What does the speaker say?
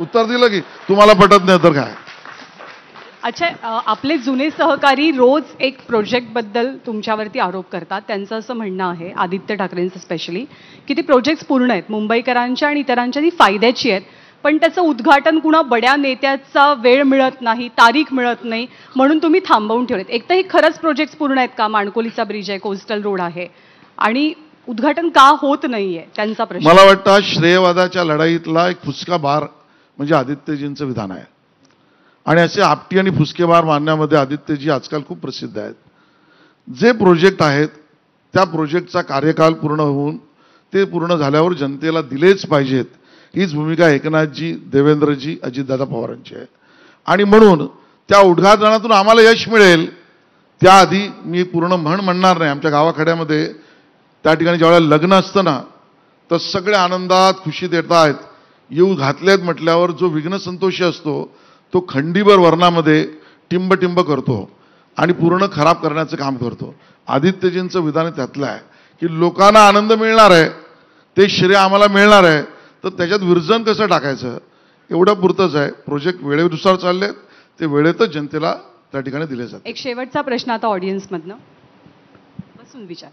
उत्तर दिलं की तुम्हाला पटत नाही तर काय? अच्छा आपले जुने सहकारी रोज एक प्रोजेक्टबद्दल तुमच्यावरती आरोप करतात. त्यांचं असं म्हणणं आहे आदित्य ठाकरेंचं स्पेशली की ते प्रोजेक्ट्स पूर्ण आहेत. मुंबईकरांच्या आणि इतरांच्या ती फायद्याची आहेत. पण त्याचं उद्घाटन कुणा बड्या नेत्याचा वेळ मिळत नाही तारीख मिळत नाही म्हणून तुम्ही थांबवून ठेवलेत. एक तर हे खरंच प्रोजेक्ट्स पूर्ण आहेत का? माणकोलीचा ब्रिज आहे कोस्टल रोड आहे. आणि उद्घाटन का होत नाहीये? त्यांचा प्रश्न. मला वाटतं श्रेयवादाच्या लढाईतला एक फुसका बार म्हणजे आदित्यजींचं विधान आहे. आणि असे आपटी आणि फुसकेबार मानण्यामध्ये मारण्यामध्ये आदित्यजी आजकाल खूप प्रसिद्ध आहेत. जे प्रोजेक्ट आहेत त्या प्रोजेक्टचा कार्यकाल पूर्ण होऊन ते पूर्ण झाल्यावर जनतेला दिलेच पाहिजेत. हीच भूमिका एकनाथजी देवेंद्रजी अजितदादा पवारांची आहे. आणि म्हणून त्या उद्घाटनातून आम्हाला यश मिळेल त्याआधी मी पूर्ण म्हण म्हणणार नाही. आमच्या गावाखेड्यामध्ये त्या ठिकाणी ज्यावेळेला लग्न असतं ना तर सगळे आनंदात खुशीत येत आहेत. येऊ घातलेत म्हटल्यावर जो विघ्न संतोषी असतो तो खंडीभर वर्णामध्ये टिंबटिंब करतो आणि पूर्ण खराब करण्याचं काम करतो. आदित्यजींचं विधान त्यातलं आहे की लोकांना आनंद मिळणार आहे ते श्रेय आम्हाला मिळणार आहे तर त्याच्यात विरजन कसं टाकायचं? एवढं पुरतंच आहे. प्रोजेक्ट वेळेनुसार चाललेत. ते वेळेतच जनतेला त्या ठिकाणी दिले जातात. एक शेवटचा प्रश्न आता ऑडियन्समधनं बसून विचार.